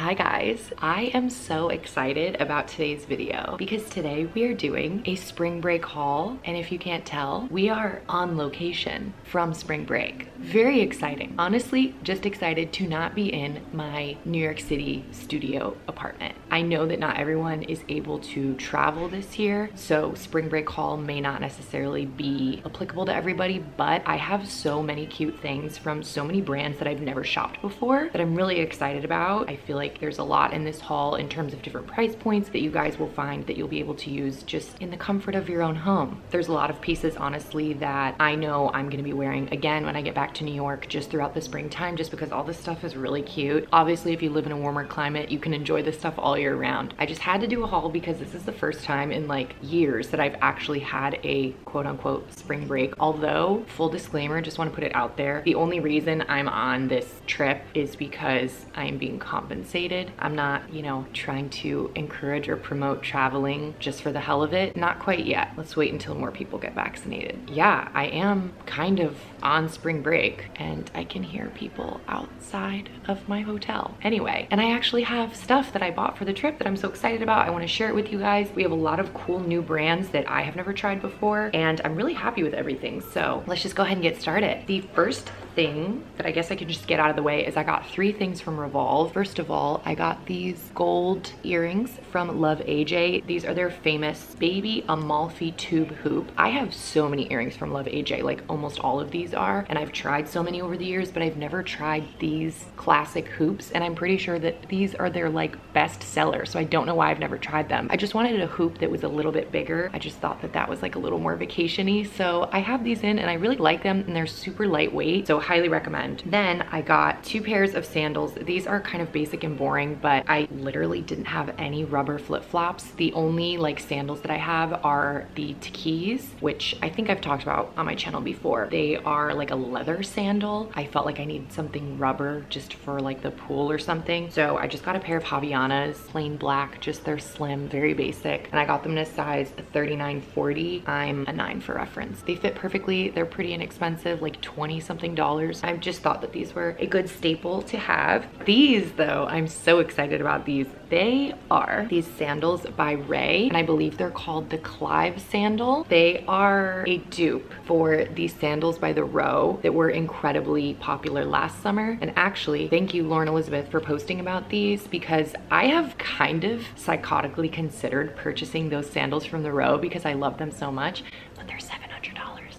Hi guys, I am so excited about today's video because today we are doing a spring break haul and if you can't tell, we are on location from spring break. Very exciting. Honestly, just excited to not be in my New York City studio apartment. I know that not everyone is able to travel this year, so spring break haul may not necessarily be applicable to everybody, but I have so many cute things from so many brands that I've never shopped before that I'm really excited about. I feel like there's a lot in this haul in terms of different price points that you guys will find that you'll be able to use just in the comfort of your own home. There's a lot of pieces, honestly, that I know I'm gonna be wearing again when I get back to New York just throughout the springtime, just because all this stuff is really cute. Obviously, if you live in a warmer climate, you can enjoy this stuff all year round. I just had to do a haul because this is the first time in like years that I've actually had a quote unquote spring break. Although, full disclaimer, just wanna put it out there, the only reason I'm on this trip is because I'm being compensated. I'm not, you know, trying to encourage or promote traveling just for the hell of it. Not quite yet. Let's wait until more people get vaccinated. Yeah, I am kind of on spring break and I can hear people outside of my hotel. Anyway, and I actually have stuff that I bought for the trip that I'm so excited about. I wanna share it with you guys. We have a lot of cool new brands that I have never tried before and I'm really happy with everything. So let's just go ahead and get started. The first thing that I guess I can just get out of the way is I got three things from Revolve. First of all, I got these gold earrings from Luv AJ. These are their famous baby Amalfi tube hoop. I have so many earrings from Luv AJ, like almost all of these are, and I've tried so many over the years, but I've never tried these classic hoops, and I'm pretty sure that these are their like best seller, so I don't know why I've never tried them. I just wanted a hoop that was a little bit bigger. I just thought that that was like a little more vacation-y, so I have these in and I really like them, and they're super lightweight, so highly recommend. Then I got two pairs of sandals. These are kind of basic and boring, but I literally didn't have any rubber flip-flops. The only like sandals that I have are the Tkees, which I think I've talked about on my channel before. They are like a leather sandal. I felt like I needed something rubber just for like the pool or something. So I just got a pair of Havaianas, plain black, just they're slim, very basic. And I got them in a size 39-40. I'm a nine for reference. They fit perfectly. They're pretty inexpensive, like 20 something dollars. I just thought that these were a good staple to have. These though, I'm so excited about these. They are these sandals by RAYE, and I believe they're called the Clive sandal. They are a dupe for these sandals by The Row that were incredibly popular last summer. And actually, thank you, Lauren Elizabeth, for posting about these because I have kind of psychotically considered purchasing those sandals from The Row because I love them so much, but they're $700.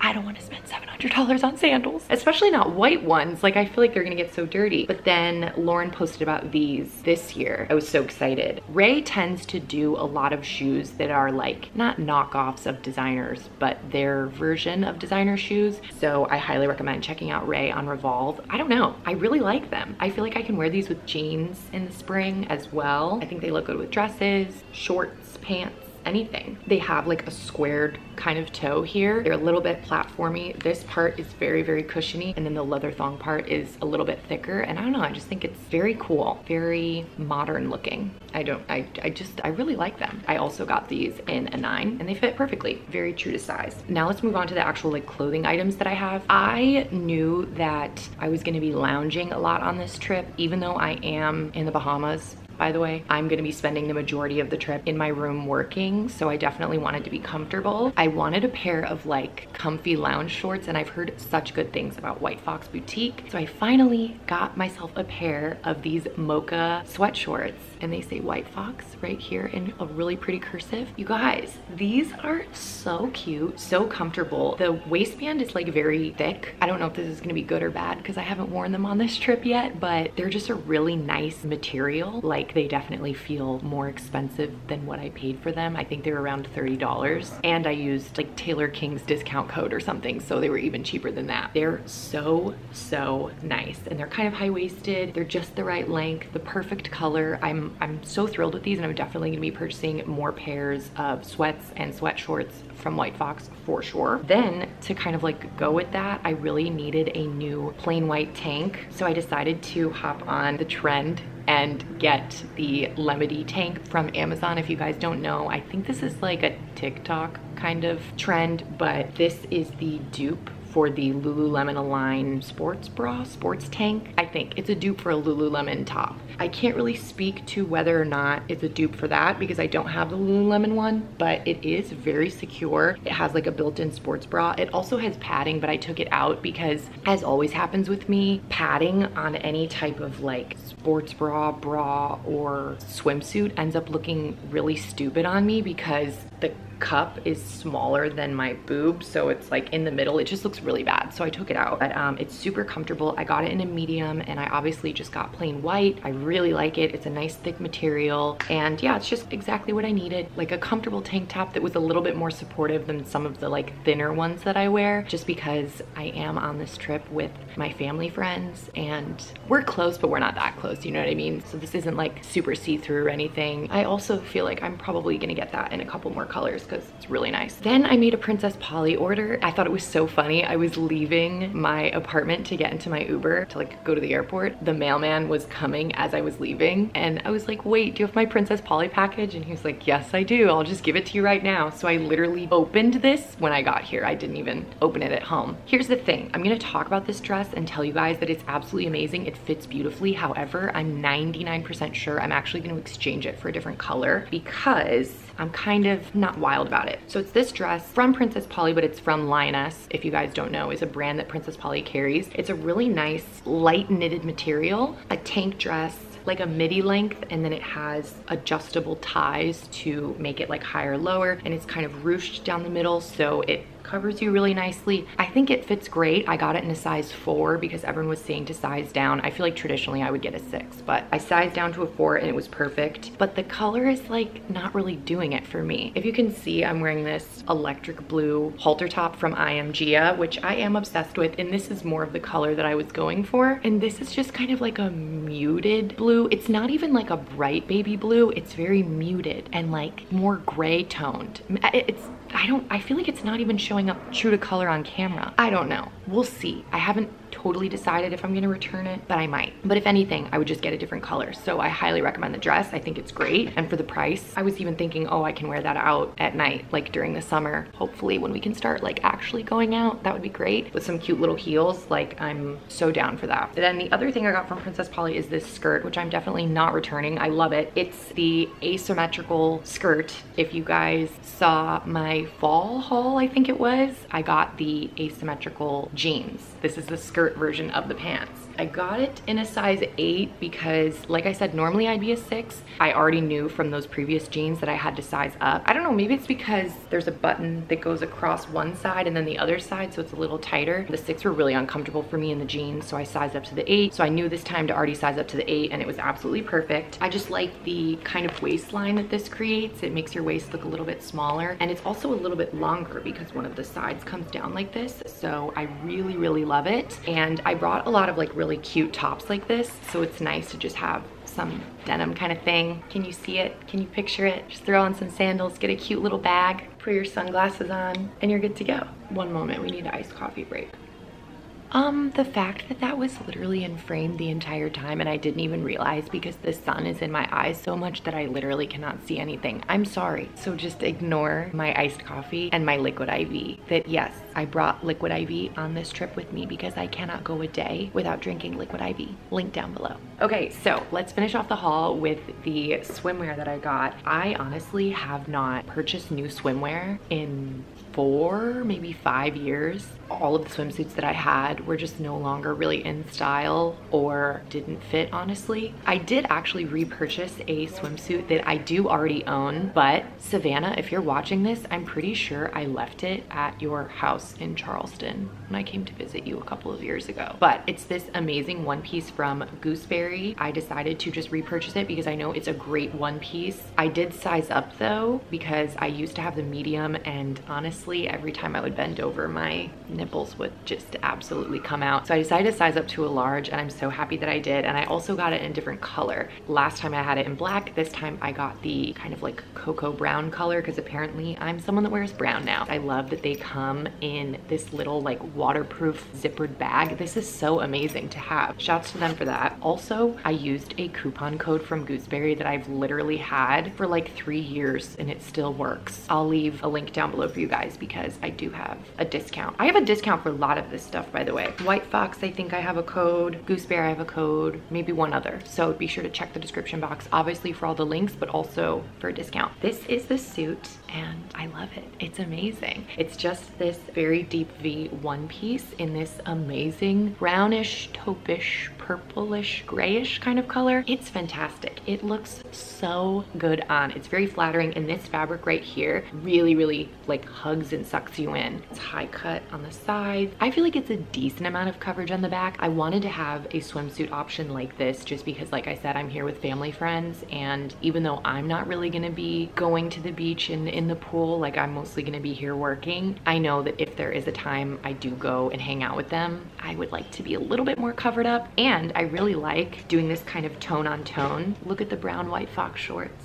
I don't want to spend $700 on sandals, especially not white ones. Like I feel like they're gonna get so dirty. But then Lauren posted about these this year. I was so excited. RAYE tends to do a lot of shoes that are like not knockoffs of designers, but their version of designer shoes. So I highly recommend checking out RAYE on Revolve. I don't know, I really like them. I feel like I can wear these with jeans in the spring as well. I think they look good with dresses, shorts, pants, anything. They have like a squared kind of toe here. They're a little bit platformy. This part is very, very cushiony and then the leather thong part is a little bit thicker. And I don't know, I just think it's very cool, very modern looking. I don't, I, I just, I really like them. I also got these in a nine and they fit perfectly, very true to size. Now let's move on to the actual like clothing items that I have. I knew that I was gonna be lounging a lot on this trip, even though I am in the Bahamas by the way. I'm gonna be spending the majority of the trip in my room working, so I definitely wanted to be comfortable. I wanted a pair of like comfy lounge shorts and I've heard such good things about White Fox Boutique. So I finally got myself a pair of these mocha sweat shorts and they say White Fox right here in a really pretty cursive. You guys, these are so cute, so comfortable. The waistband is like very thick. I don't know if this is gonna be good or bad because I haven't worn them on this trip yet, but they're just a really nice material. Like they definitely feel more expensive than what I paid for them. I think they're around $30 and I used like Taylor King's discount code or something. So they were even cheaper than that. They're so, so nice. And they're kind of high-waisted. They're just the right length, the perfect color. I'm I'm so thrilled with these and I'm definitely gonna be purchasing more pairs of sweats and sweat shorts from White Fox for sure. Then to kind of like go with that, I really needed a new plain white tank. So I decided to hop on the trend and get the Lemedy tank from Amazon. If you guys don't know, I think this is like a TikTok kind of trend, but this is the dupe for the Lululemon Align sports bra, sports tank. I think it's a dupe for a Lululemon top. I can't really speak to whether or not it's a dupe for that because I don't have the Lululemon one, but it is very secure. It has like a built-in sports bra. It also has padding, but I took it out because as always happens with me, padding on any type of like sports bra, bra, or swimsuit ends up looking really stupid on me because the cup is smaller than my boob so it's like in the middle. It just looks really bad so I took it out. But um, it's super comfortable. I got it in a medium and I obviously just got plain white. I really like it. It's a nice thick material. And yeah it's just exactly what I needed. Like a comfortable tank top that was a little bit more supportive than some of the like thinner ones that I wear just because I am on this trip with my family friends. And we're close but we're not that close you know what I mean? So this isn't like super see-through or anything. I also feel like I'm probably gonna get that in a couple more colors because it's really nice. Then I made a Princess Polly order. I thought it was so funny. I was leaving my apartment to get into my Uber to like go to the airport. The mailman was coming as I was leaving and I was like, wait, do you have my Princess Polly package? And he was like, yes, I do. I'll just give it to you right now. So I literally opened this when I got here. I didn't even open it at home. Here's the thing. I'm gonna talk about this dress and tell you guys that it's absolutely amazing. It fits beautifully. However, I'm 99% sure I'm actually gonna exchange it for a different color because I'm kind of not wild about it. So it's this dress from Princess Polly, but it's from Lioness, if you guys don't know, is a brand that Princess Polly carries. It's a really nice light knitted material, a tank dress like a midi length and then it has adjustable ties to make it like higher lower and it's kind of ruched down the middle so it covers you really nicely. I think it fits great. I got it in a size four because everyone was saying to size down. I feel like traditionally I would get a six, but I sized down to a four and it was perfect. But the color is like not really doing it for me. If you can see, I'm wearing this electric blue halter top from I Am Gia, which I am obsessed with. And this is more of the color that I was going for. And this is just kind of like a muted blue. It's not even like a bright baby blue. It's very muted and like more gray toned. It's I don't, I feel like it's not even showing up true to color on camera. I don't know. We'll see. I haven't totally decided if I'm gonna return it, but I might. But if anything, I would just get a different color. So I highly recommend the dress. I think it's great. And for the price, I was even thinking, oh, I can wear that out at night, like during the summer. Hopefully when we can start like actually going out, that would be great. With some cute little heels, like I'm so down for that. Then the other thing I got from Princess Polly is this skirt, which I'm definitely not returning. I love it. It's the asymmetrical skirt. If you guys saw my fall haul, I think it was, I got the asymmetrical jeans. This is the skirt skirt version of the pants. I got it in a size eight because like I said, normally I'd be a six. I already knew from those previous jeans that I had to size up. I don't know, maybe it's because there's a button that goes across one side and then the other side, so it's a little tighter. The six were really uncomfortable for me in the jeans, so I sized up to the eight. So I knew this time to already size up to the eight and it was absolutely perfect. I just like the kind of waistline that this creates. It makes your waist look a little bit smaller and it's also a little bit longer because one of the sides comes down like this. So I really, really love it. And I brought a lot of like really cute tops like this. So it's nice to just have some denim kind of thing. Can you see it? Can you picture it? Just throw on some sandals, get a cute little bag, put your sunglasses on, and you're good to go. One moment, we need an iced coffee break. Um, the fact that that was literally in frame the entire time and I didn't even realize because the sun is in my eyes so much that I literally cannot see anything. I'm sorry. So just ignore my iced coffee and my liquid IV. That yes, I brought liquid IV on this trip with me because I cannot go a day without drinking liquid IV. Link down below. Okay, so let's finish off the haul with the swimwear that I got. I honestly have not purchased new swimwear in four, maybe five years. All of the swimsuits that I had were just no longer really in style or didn't fit, honestly. I did actually repurchase a swimsuit that I do already own, but Savannah, if you're watching this, I'm pretty sure I left it at your house in Charleston when I came to visit you a couple of years ago. But it's this amazing one piece from Gooseberry. I decided to just repurchase it because I know it's a great one piece. I did size up though because I used to have the medium and honestly, honestly, every time I would bend over, my nipples would just absolutely come out. So I decided to size up to a large and I'm so happy that I did. And I also got it in a different color. Last time I had it in black, this time I got the kind of like cocoa brown color because apparently I'm someone that wears brown now. I love that they come in this little like waterproof zippered bag. This is so amazing to have. Shouts to them for that. Also, I used a coupon code from Gooseberry that I've literally had for like three years and it still works. I'll leave a link down below for you guys because I do have a discount. I have a discount for a lot of this stuff, by the way. White Fox, I think I have a code. Gooseberry, I have a code. Maybe one other. So be sure to check the description box, obviously for all the links, but also for a discount. This is the suit and I love it. It's amazing. It's just this very deep V one piece in this amazing brownish, taupish, purplish, grayish kind of color. It's fantastic. It looks so good on. It's very flattering and this fabric right here really, really like hugs and sucks you in. It's high cut on the sides. I feel like it's a decent amount of coverage on the back. I wanted to have a swimsuit option like this just because like I said, I'm here with family friends and even though I'm not really gonna be going to the beach and in the pool, like I'm mostly gonna be here working, I know that if there is a time I do go and hang out with them, I would like to be a little bit more covered up and and I really like doing this kind of tone on tone. Look at the brown white fox shorts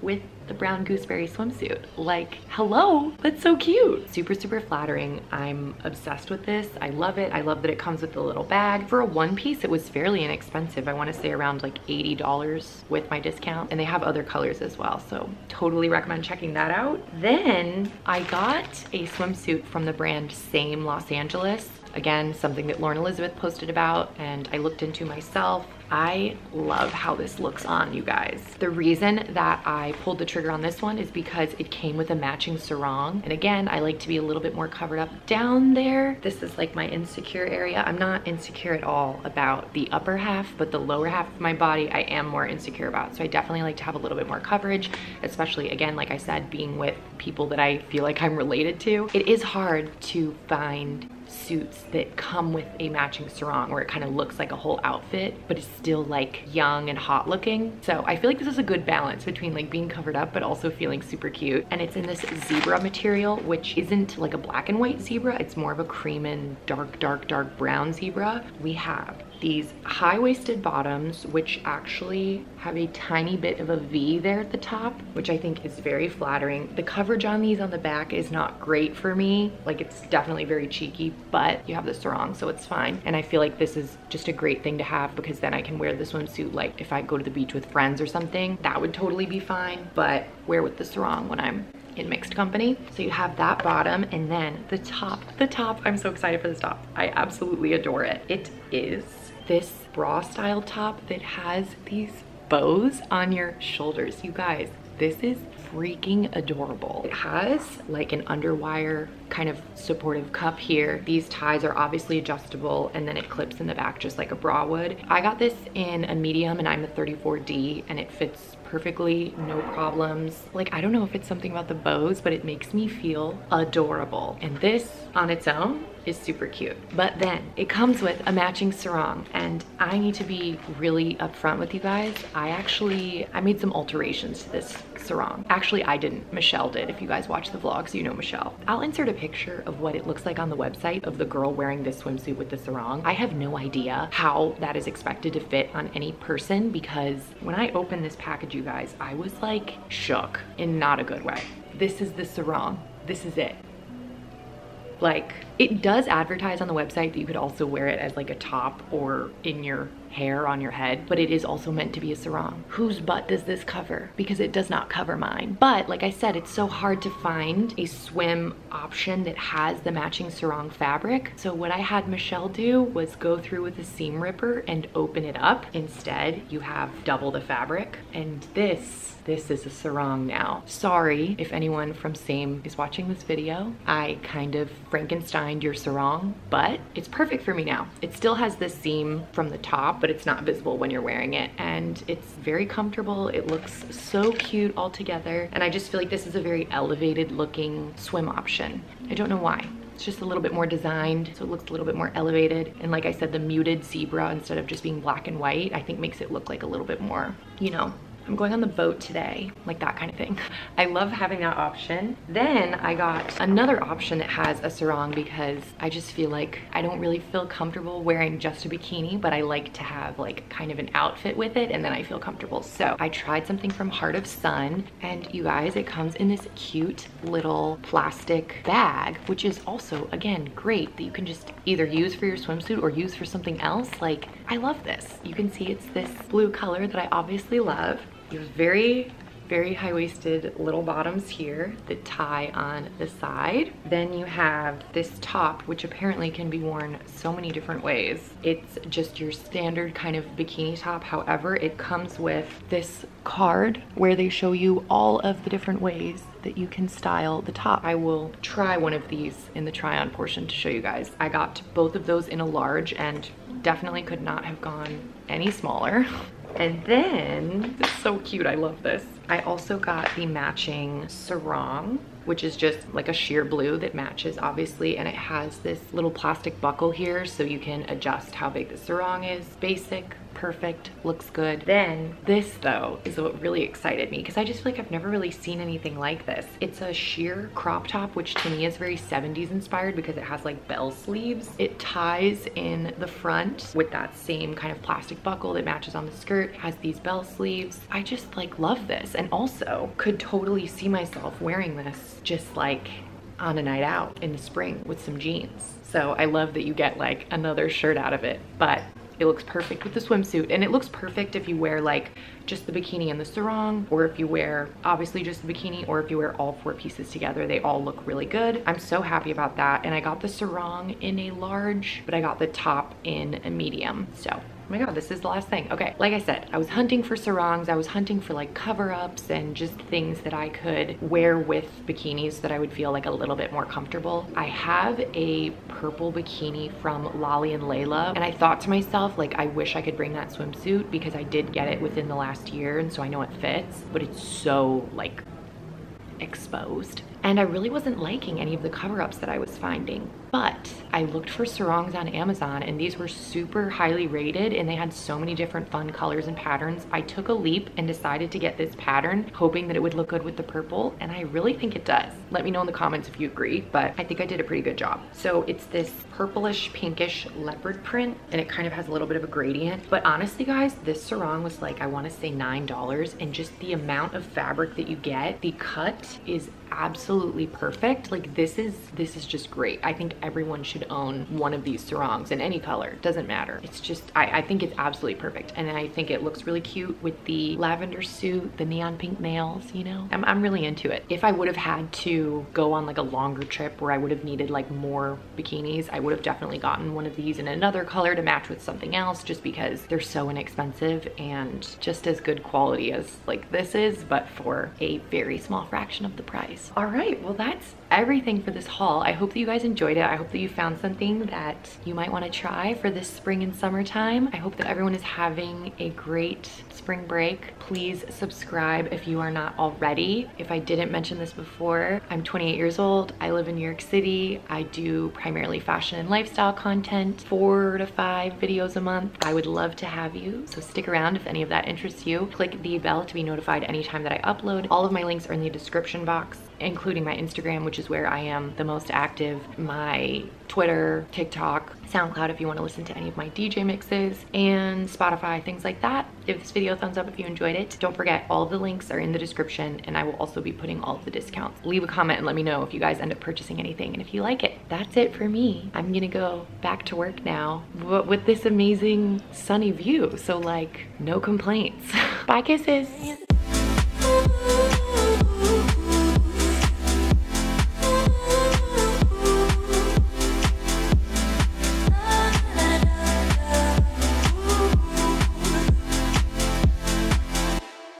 with the brown gooseberry swimsuit. Like, hello, that's so cute. Super, super flattering. I'm obsessed with this. I love it. I love that it comes with a little bag. For a one piece, it was fairly inexpensive. I wanna say around like $80 with my discount. And they have other colors as well. So totally recommend checking that out. Then I got a swimsuit from the brand Same Los Angeles. Again, something that Lauren Elizabeth posted about and I looked into myself. I love how this looks on you guys. The reason that I pulled the trigger on this one is because it came with a matching sarong. And again, I like to be a little bit more covered up down there. This is like my insecure area. I'm not insecure at all about the upper half, but the lower half of my body I am more insecure about. So I definitely like to have a little bit more coverage, especially again, like I said, being with people that I feel like I'm related to. It is hard to find suits that come with a matching sarong where it kind of looks like a whole outfit, but it's still like young and hot looking. So I feel like this is a good balance between like being covered up, but also feeling super cute. And it's in this zebra material, which isn't like a black and white zebra. It's more of a cream and dark, dark, dark brown zebra. We have these high-waisted bottoms, which actually have a tiny bit of a V there at the top, which I think is very flattering. The coverage on these on the back is not great for me. Like it's definitely very cheeky, but you have the sarong, so it's fine. And I feel like this is just a great thing to have because then I can wear the swimsuit like if I go to the beach with friends or something, that would totally be fine, but wear with the sarong when I'm in mixed company. So you have that bottom and then the top, the top, I'm so excited for this top. I absolutely adore it. It is this bra style top that has these bows on your shoulders. You guys, this is freaking adorable. It has like an underwire kind of supportive cup here. These ties are obviously adjustable and then it clips in the back just like a bra would. I got this in a medium and I'm a 34D and it fits perfectly, no problems. Like, I don't know if it's something about the bows, but it makes me feel adorable. And this on its own is super cute. But then it comes with a matching sarong and I need to be really upfront with you guys. I actually, I made some alterations to this sarong. Actually, I didn't, Michelle did. If you guys watch the vlogs, you know Michelle. I'll insert a picture of what it looks like on the website of the girl wearing this swimsuit with the sarong. I have no idea how that is expected to fit on any person because when I opened this package, you guys, I was like shook in not a good way. This is the sarong. This is it. Like, it does advertise on the website that you could also wear it as like a top or in your hair on your head, but it is also meant to be a sarong. Whose butt does this cover? Because it does not cover mine. But like I said, it's so hard to find a swim option that has the matching sarong fabric. So what I had Michelle do was go through with a seam ripper and open it up. Instead, you have double the fabric. And this, this is a sarong now. Sorry if anyone from Same is watching this video. I kind of Frankensteined your sarong, but it's perfect for me now. It still has this seam from the top but it's not visible when you're wearing it. And it's very comfortable. It looks so cute all together. And I just feel like this is a very elevated looking swim option. I don't know why. It's just a little bit more designed, so it looks a little bit more elevated. And like I said, the muted zebra instead of just being black and white, I think makes it look like a little bit more, you know, I'm going on the boat today, like that kind of thing. I love having that option. Then I got another option that has a sarong because I just feel like I don't really feel comfortable wearing just a bikini, but I like to have like kind of an outfit with it and then I feel comfortable. So I tried something from Heart of Sun and you guys, it comes in this cute little plastic bag, which is also, again, great that you can just either use for your swimsuit or use for something else. Like, I love this. You can see it's this blue color that I obviously love. Very very high-waisted little bottoms here that tie on the side. Then you have this top, which apparently can be worn so many different ways. It's just your standard kind of bikini top. However, it comes with this card where they show you all of the different ways that you can style the top. I will try one of these in the try on portion to show you guys. I got both of those in a large and definitely could not have gone any smaller. And then, so cute, I love this. I also got the matching sarong, which is just like a sheer blue that matches obviously, and it has this little plastic buckle here so you can adjust how big the sarong is. Basic, perfect, looks good. Then this though is what really excited me because I just feel like I've never really seen anything like this. It's a sheer crop top, which to me is very 70s inspired because it has like bell sleeves. It ties in the front with that same kind of plastic buckle that matches on the skirt. It has these bell sleeves. I just like love this and also could totally see myself wearing this just like on a night out in the spring with some jeans. So I love that you get like another shirt out of it, but it looks perfect with the swimsuit. And it looks perfect if you wear like just the bikini and the sarong or if you wear obviously just the bikini or if you wear all four pieces together they all look really good. I'm so happy about that. And i got the sarong in a large but i got the top in a medium. So my god, this is the last thing. Okay, like I said, I was hunting for sarongs. I was hunting for like cover-ups and just things that I could wear with bikinis that I would feel like a little bit more comfortable. I have a purple bikini from Lolly and Layla and I thought to myself, like, I wish I could bring that swimsuit because I did get it within the last year and so I know it fits, but it's so like exposed. And I really wasn't liking any of the cover-ups that I was finding. But I looked for sarongs on Amazon and these were super highly rated and they had so many different fun colors and patterns. I took a leap and decided to get this pattern, hoping that it would look good with the purple, and I really think it does. Let me know in the comments if you agree, but I think I did a pretty good job. So it's this purplish pinkish leopard print and it kind of has a little bit of a gradient. But honestly guys, this sarong was like, I wanna say $9 and just the amount of fabric that you get, the cut is absolutely perfect. Like this is, this is just great. I think everyone should own one of these sarongs in any color, doesn't matter. It's just, I, I think it's absolutely perfect. And I think it looks really cute with the lavender suit, the neon pink nails, you know? I'm, I'm really into it. If I would have had to go on like a longer trip where I would have needed like more bikinis, I would have definitely gotten one of these in another color to match with something else just because they're so inexpensive and just as good quality as like this is, but for a very small fraction of the price. All right, well that's everything for this haul. I hope that you guys enjoyed it. I hope that you found something that you might want to try for this spring and summertime. I hope that everyone is having a great spring break. Please subscribe if you are not already. If I didn't mention this before, I'm 28 years old. I live in New York City. I do primarily fashion and lifestyle content, four to five videos a month. I would love to have you, so stick around if any of that interests you. Click the bell to be notified anytime that I upload. All of my links are in the description box including my Instagram, which is where I am the most active, my Twitter, TikTok, SoundCloud if you want to listen to any of my DJ mixes, and Spotify, things like that. Give this video a thumbs up if you enjoyed it. Don't forget, all the links are in the description, and I will also be putting all the discounts. Leave a comment and let me know if you guys end up purchasing anything and if you like it. That's it for me. I'm gonna go back to work now but with this amazing sunny view, so like, no complaints. Bye kisses.